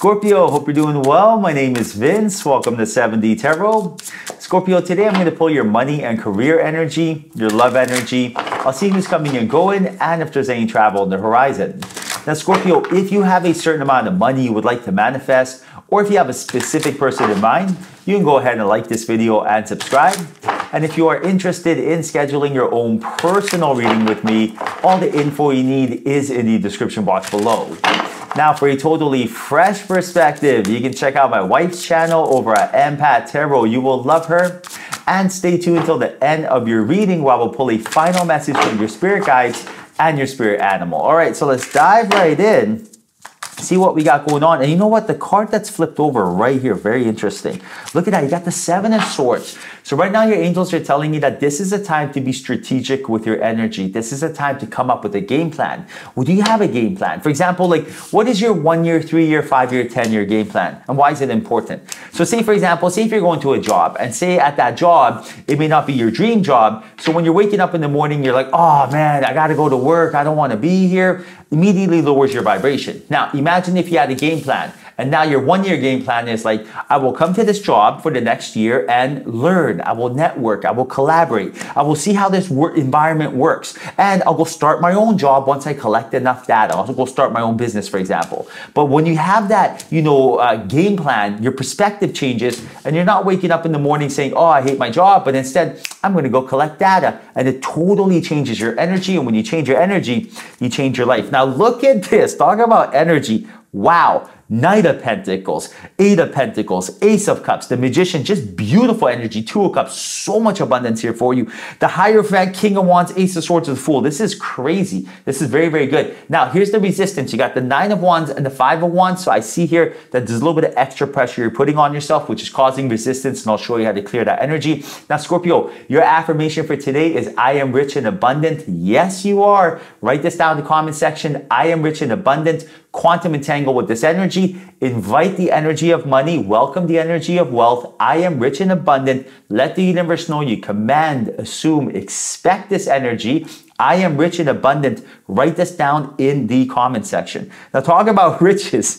Scorpio, hope you're doing well. My name is Vince. Welcome to 7D Tarot. Scorpio, today I'm going to pull your money and career energy, your love energy. I'll see who's coming and going and if there's any travel on the horizon. Now, Scorpio, if you have a certain amount of money you would like to manifest, or if you have a specific person in mind, you can go ahead and like this video and subscribe. And if you are interested in scheduling your own personal reading with me, all the info you need is in the description box below. Now, for a totally fresh perspective, you can check out my wife's channel over at Empath Tarot. You will love her. And stay tuned until the end of your reading where I will pull a final message from your spirit guides and your spirit animal. All right, so let's dive right in see what we got going on. And you know what? The card that's flipped over right here, very interesting. Look at that. You got the Seven of Swords. So right now your angels are telling you that this is a time to be strategic with your energy. This is a time to come up with a game plan. Well, do you have a game plan? For example, like what is your one year, three year, five year, 10 year game plan? And why is it important? So say for example, say if you're going to a job and say at that job, it may not be your dream job. So when you're waking up in the morning, you're like, oh man, I got to go to work. I don't want to be here. Immediately lowers your vibration. Now imagine if you had a game plan and now your one year game plan is like, I will come to this job for the next year and learn. I will network. I will collaborate. I will see how this work environment works. And I'll go start my own job once I collect enough data. I'll go start my own business, for example. But when you have that, you know, uh, game plan, your perspective changes and you're not waking up in the morning saying, oh, I hate my job. But instead, I'm going to go collect data. And it totally changes your energy. And when you change your energy, you change your life. Now look at this. Talk about energy. Wow. Knight of Pentacles, Eight of Pentacles, Ace of Cups, the Magician, just beautiful energy, Two of Cups, so much abundance here for you. The Hierophant, King of Wands, Ace of Swords, the Fool. This is crazy. This is very, very good. Now, here's the resistance. You got the Nine of Wands and the Five of Wands. So I see here that there's a little bit of extra pressure you're putting on yourself, which is causing resistance, and I'll show you how to clear that energy. Now, Scorpio, your affirmation for today is I am rich and abundant. Yes, you are. Write this down in the comment section. I am rich and abundant quantum entangle with this energy, invite the energy of money, welcome the energy of wealth. I am rich and abundant. Let the universe know you command, assume, expect this energy. I am rich and abundant. Write this down in the comment section. Now, talk about riches.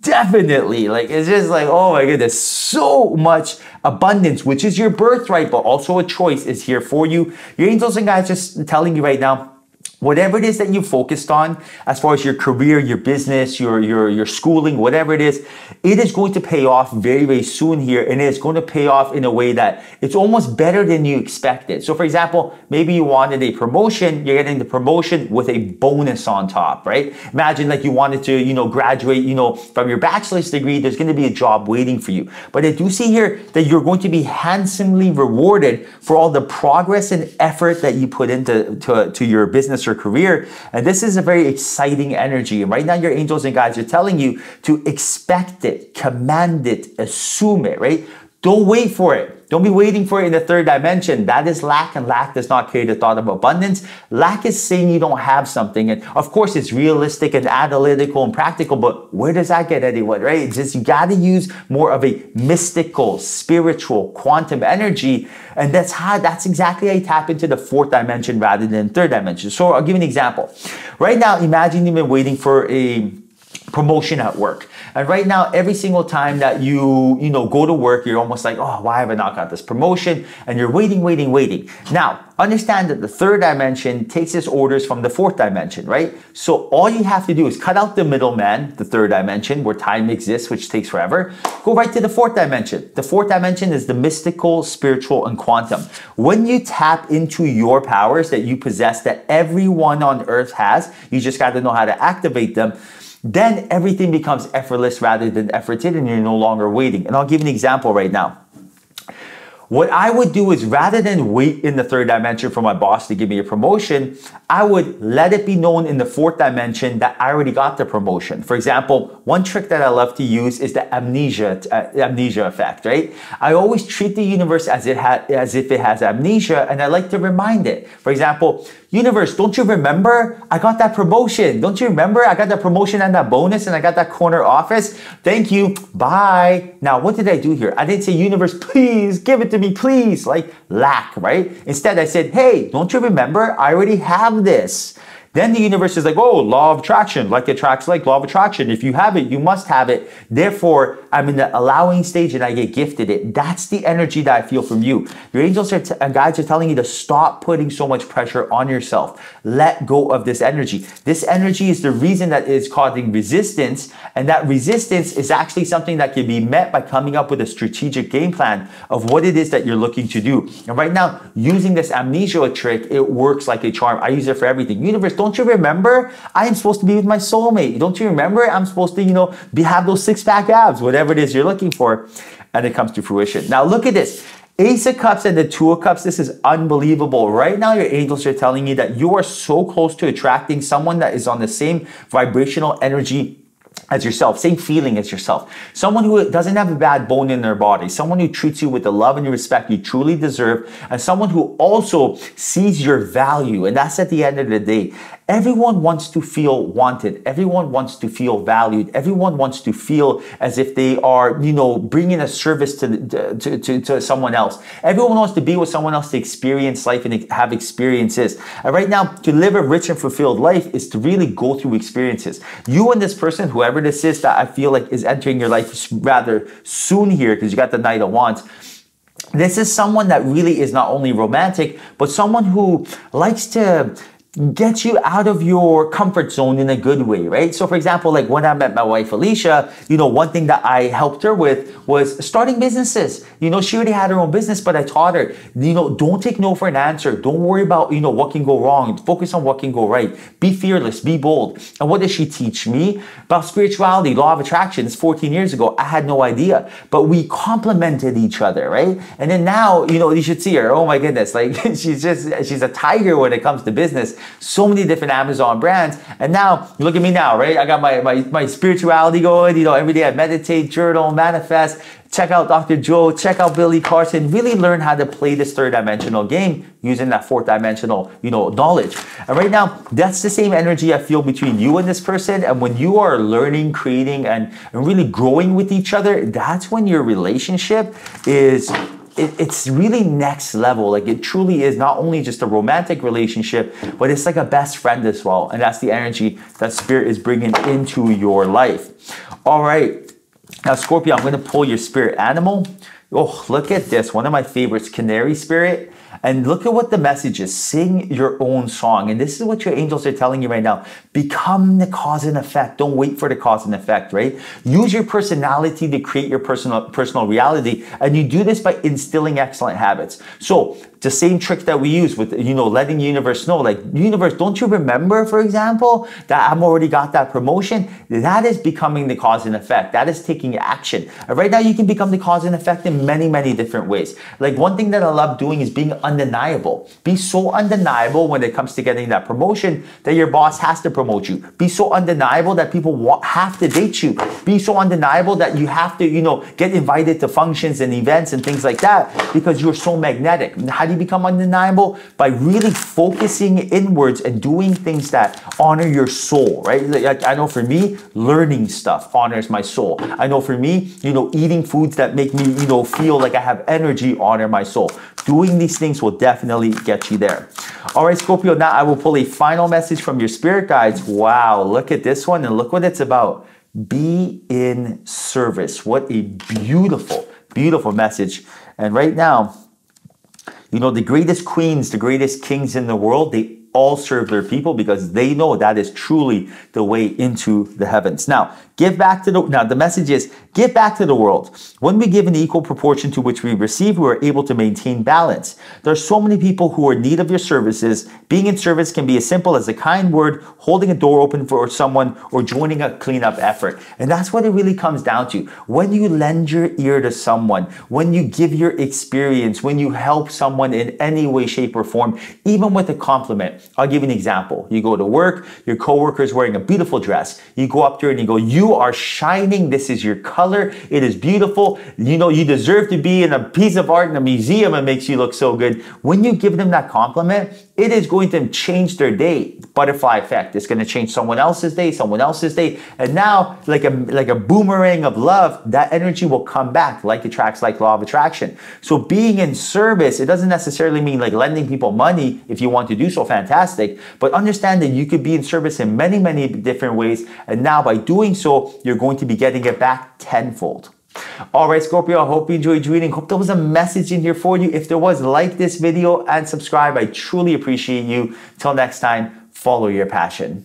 Definitely. Like, it's just like, oh my goodness, so much abundance, which is your birthright, but also a choice is here for you. Your angels and guides just telling you right now, whatever it is that you focused on as far as your career your business your your your schooling whatever it is it is going to pay off very very soon here and it's going to pay off in a way that it's almost better than you expected. So for example maybe you wanted a promotion you're getting the promotion with a bonus on top right? Imagine like you wanted to you know graduate you know from your bachelor's degree there's going to be a job waiting for you. But i do see here that you're going to be handsomely rewarded for all the progress and effort that you put into to, to your business your career. And this is a very exciting energy. And right now, your angels and guides are telling you to expect it, command it, assume it, right? Don't wait for it. Don't be waiting for it in the third dimension. That is lack, and lack does not create a thought of abundance. Lack is saying you don't have something. And of course, it's realistic and analytical and practical, but where does that get anyone, right? It's just you got to use more of a mystical, spiritual, quantum energy. And that's how, that's exactly how you tap into the fourth dimension rather than third dimension. So I'll give you an example. Right now, imagine you've been waiting for a promotion at work. And right now, every single time that you, you know, go to work, you're almost like, oh, why have I not got this promotion? And you're waiting, waiting, waiting. Now, understand that the third dimension takes its orders from the fourth dimension, right? So all you have to do is cut out the middleman, the third dimension, where time exists, which takes forever. Go right to the fourth dimension. The fourth dimension is the mystical, spiritual, and quantum. When you tap into your powers that you possess, that everyone on earth has, you just got to know how to activate them then everything becomes effortless rather than efforted and you're no longer waiting. And I'll give an example right now. What I would do is rather than wait in the third dimension for my boss to give me a promotion, I would let it be known in the fourth dimension that I already got the promotion. For example, one trick that I love to use is the amnesia uh, amnesia effect, right? I always treat the universe as it ha- as if it has amnesia and I like to remind it. For example, universe, don't you remember? I got that promotion. Don't you remember? I got that promotion and that bonus and I got that corner office. Thank you. Bye. Now, what did I do here? I didn't say universe, please give it to me, please. Like lack, right? Instead, I said, hey, don't you remember? I already have this. Then the universe is like, oh, law of attraction, like attracts like, law of attraction. If you have it, you must have it. Therefore, I'm in the allowing stage and I get gifted it. That's the energy that I feel from you. Your angels are and guides are telling you to stop putting so much pressure on yourself. Let go of this energy. This energy is the reason that is causing resistance. And that resistance is actually something that can be met by coming up with a strategic game plan of what it is that you're looking to do. And right now, using this amnesia trick, it works like a charm. I use it for everything. Universe, don't you remember? I am supposed to be with my soulmate. Don't you remember? I'm supposed to, you know, be have those six pack abs, whatever it is you're looking for, and it comes to fruition. Now look at this. Ace of Cups and the Two of Cups, this is unbelievable. Right now, your angels are telling you that you are so close to attracting someone that is on the same vibrational energy as yourself, same feeling as yourself. Someone who doesn't have a bad bone in their body, someone who treats you with the love and respect you truly deserve, and someone who also sees your value. And that's at the end of the day. Everyone wants to feel wanted. Everyone wants to feel valued. Everyone wants to feel as if they are, you know, bringing a service to, to, to, to someone else. Everyone wants to be with someone else to experience life and have experiences. And right now, to live a rich and fulfilled life is to really go through experiences. You and this person, whoever this is that I feel like is entering your life rather soon here, because you got the Knight of Wands, this is someone that really is not only romantic, but someone who likes to get you out of your comfort zone in a good way, right? So for example, like when I met my wife Alicia, you know, one thing that I helped her with was starting businesses. You know, she already had her own business, but I taught her, you know, don't take no for an answer. Don't worry about, you know, what can go wrong. Focus on what can go right. Be fearless, be bold. And what did she teach me? About spirituality, law of attraction. It's 14 years ago. I had no idea, but we complemented each other, right? And then now, you know, you should see her. Oh my goodness. Like she's just, she's a tiger when it comes to business so many different Amazon brands. And now, look at me now, right? I got my, my, my spirituality going. You know, every day I meditate, journal, manifest. Check out Dr. Joe, check out Billy Carson, really learn how to play this third dimensional game using that fourth dimensional, you know, knowledge. And right now, that's the same energy I feel between you and this person. And when you are learning, creating, and, and really growing with each other, that's when your relationship is it, it's really next level. Like it truly is not only just a romantic relationship, but it's like a best friend as well. And that's the energy that spirit is bringing into your life. All right. Now, Scorpio, I'm going to pull your spirit animal. Oh, look at this. One of my favorites, canary spirit. And look at what the message is. Sing your own song. And this is what your angels are telling you right now. Become the cause and effect. Don't wait for the cause and effect, right? Use your personality to create your personal, personal reality. And you do this by instilling excellent habits. So the same trick that we use with, you know, letting universe know, like, universe, don't you remember, for example, that I'm already got that promotion? That is becoming the cause and effect. That is taking action. Right now, you can become the cause and effect in many, many different ways. Like one thing that I love doing is being undeniable. Be so undeniable when it comes to getting that promotion that your boss has to promote you. Be so undeniable that people have to date you. Be so undeniable that you have to, you know, get invited to functions and events and things like that because you're so magnetic. How do you become undeniable? By really focusing inwards and doing things that honor your soul, right? Like I know for me, learning stuff honors my soul. I know for me, you know, eating foods that make me, you know, feel like I have energy honor my soul. Doing these things will definitely get you there. All right, Scorpio, now I will pull a final message from your spirit guides. Wow, look at this one and look what it's about. Be in service. What a beautiful, beautiful message. And right now, you know, the greatest queens, the greatest kings in the world, they all serve their people because they know that is truly the way into the heavens. Now, give back to the now the message is give back to the world. When we give an equal proportion to which we receive, we are able to maintain balance. There are so many people who are in need of your services. Being in service can be as simple as a kind word, holding a door open for someone, or joining a cleanup effort. And that's what it really comes down to. When you lend your ear to someone, when you give your experience, when you help someone in any way, shape, or form, even with a compliment, I'll give you an example. You go to work, your coworker is wearing a beautiful dress. You go up to her and you go, You are shining. This is your color. It is beautiful. You know, you deserve to be in a piece of art in a museum. It makes you look so good. When you give them that compliment, it is going to change their day. Butterfly effect. It's going to change someone else's day, someone else's day. And now, like a, like a boomerang of love, that energy will come back. Like attracts like law of attraction. So being in service, it doesn't necessarily mean like lending people money if you want to do so fantastic, but understand that you could be in service in many, many different ways. And now by doing so, you're going to be getting it back tenfold. All right, Scorpio, I hope you enjoyed reading. Hope there was a message in here for you. If there was, like this video and subscribe. I truly appreciate you. Till next time, follow your passion.